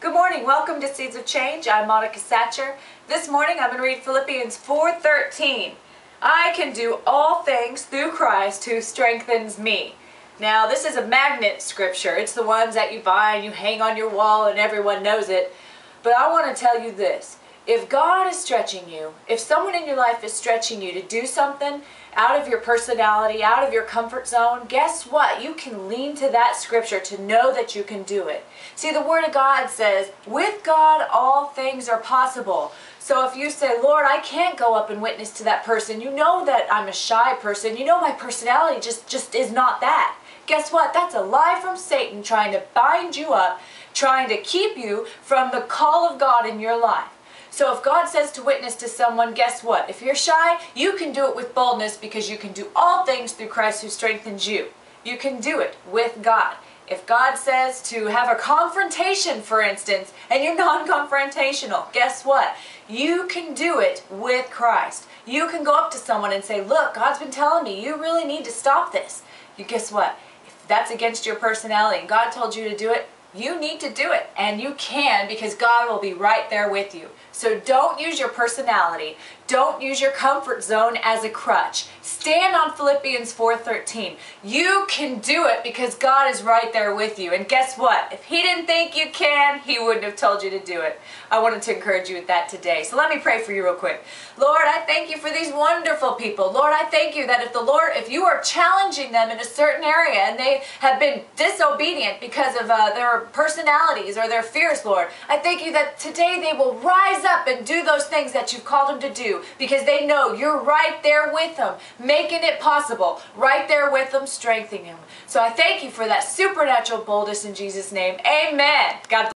Good morning. Welcome to Seeds of Change. I'm Monica Satcher. This morning I'm going to read Philippians 4:13. I can do all things through Christ who strengthens me. Now, this is a magnet scripture. It's the ones that you buy and you hang on your wall and everyone knows it. But I want to tell you this. If God is stretching you, if someone in your life is stretching you to do something out of your personality, out of your comfort zone, guess what? You can lean to that scripture to know that you can do it. See, the Word of God says, with God all things are possible. So if you say, Lord, I can't go up and witness to that person, you know that I'm a shy person, you know my personality just, just is not that. Guess what? That's a lie from Satan trying to bind you up, trying to keep you from the call of God in your life. So if God says to witness to someone, guess what? If you're shy, you can do it with boldness because you can do all things through Christ who strengthens you. You can do it with God. If God says to have a confrontation, for instance, and you're non-confrontational, guess what? You can do it with Christ. You can go up to someone and say, look, God's been telling me you really need to stop this. You guess what? If that's against your personality and God told you to do it, you need to do it and you can because God will be right there with you. So don't use your personality. Don't use your comfort zone as a crutch. Stand on Philippians 4:13. You can do it because God is right there with you. And guess what? If he didn't think you can, he wouldn't have told you to do it. I wanted to encourage you with that today. So let me pray for you real quick. Lord, I thank you for these wonderful people. Lord, I thank you that if the Lord, if you are challenging them in a certain area and they have been disobedient because of uh, personalities or their fears, Lord. I thank you that today they will rise up and do those things that you've called them to do because they know you're right there with them, making it possible, right there with them, strengthening them. So I thank you for that supernatural boldness in Jesus' name. Amen. God